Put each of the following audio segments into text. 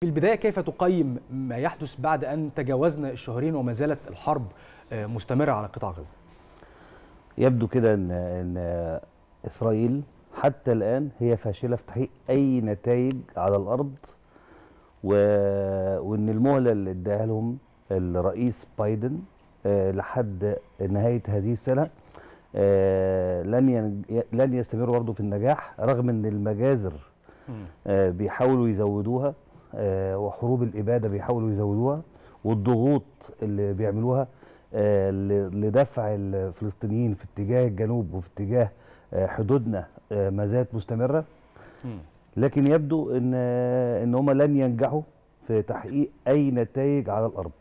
في البداية كيف تقيم ما يحدث بعد أن تجاوزنا الشهرين وما زالت الحرب مستمرة على قطاع غزة؟ يبدو كده ان إن إسرائيل حتى الآن هي فاشلة في تحقيق أي نتائج على الأرض و... وإن المهلة اللي اداها لهم الرئيس بايدن آه، لحد نهاية هذه السنة آه، لن ين... لن يستمروا برضه في النجاح رغم إن المجازر آه، بيحاولوا يزودوها آه، وحروب الإبادة بيحاولوا يزودوها والضغوط اللي بيعملوها آه، لدفع الفلسطينيين في اتجاه الجنوب وفي اتجاه آه، حدودنا آه، ما زالت مستمرة. لكن يبدو إن آه، إن هم لن ينجحوا في تحقيق أي نتائج على الأرض.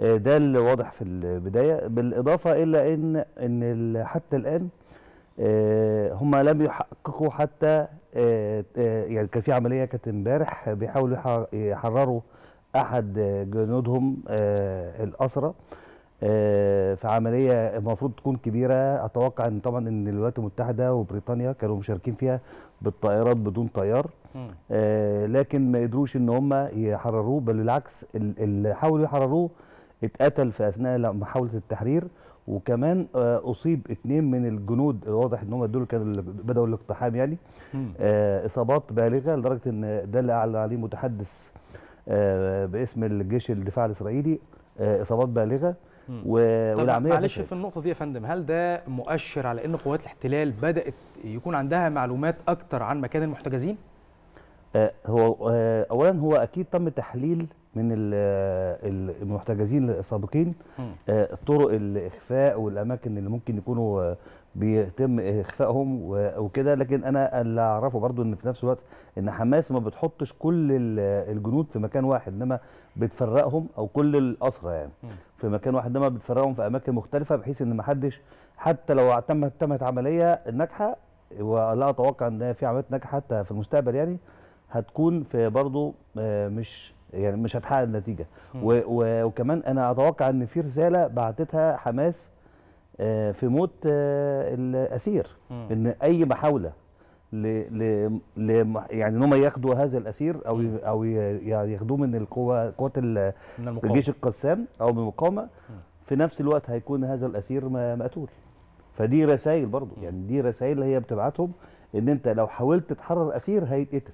آه، ده اللي واضح في البداية. بالإضافة إلى إن إن حتى الآن آه، هم لم يحققوا حتى آه، آه، يعني كان في عملية كانت امبارح بيحاولوا يح- يحرروا أحد آه، جنودهم آه، الاسرى آه، في عمليه المفروض تكون كبيرة. أتوقع إن طبعا إن الولايات المتحدة وبريطانيا كانوا مشاركين فيها بالطائرات بدون طيار. آه، لكن ما قدروش إن هم يحرروه بل بالعكس ال- اللي حاولوا يحرروه اتقتل في أثناء محاولة التحرير وكمان آه، أصيب اتنين من الجنود. الواضح إن هم دول كانوا بدأوا الاقتحام يعني. آه، إصابات بالغة لدرجة إن ده اللي أعلن عليه متحدث آه، باسم الجيش الدفاع الإسرائيلي. إصابات بالغة. والعملية معلش. في النقطة دي يا فندم هل ده مؤشر على أن قوات الاحتلال بدأت يكون عندها معلومات أكتر عن مكان المحتجزين؟ هو اولا هو أكيد تم تحليل من ال- ال- المحتجزين السابقين آه، طرق الإخفاء والأماكن اللي ممكن يكونوا آه، بيتم اخفائهم وكده. لكن أنا اللي أعرفه برضو إن في نفس الوقت إن حماس ما بتحطش كل ال- الجنود في مكان واحد إنما بتفرقهم أو كل الاسرى يعني. في مكان واحد إنما بتفرقهم في أماكن مختلفة بحيث إن ما حدش حتى لو تمت تمت عملية ناجحة ولا أتوقع إن في عمليات ناجحة حتى في المستقبل يعني هتكون في برضو آه، مش يعني مش هتحقق النتيجة. و و وكمان أنا أتوقع إن في رسالة بعتتها حماس آه، في موت آه، الأسير. إن أي محاولة ل ل ل يعني إن هم ياخدوا هذا الأسير أو أو ياخدوه من القوة قوات الجيش القسام أو من المقاومة في نفس الوقت هيكون هذا الأسير مقتول. فدي رسائل برضو. يعني دي رسائل هي بتبعتهم إن أنت لو حاولت تحرر اسير هيتقتل.